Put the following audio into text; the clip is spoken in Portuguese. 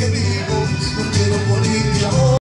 querido.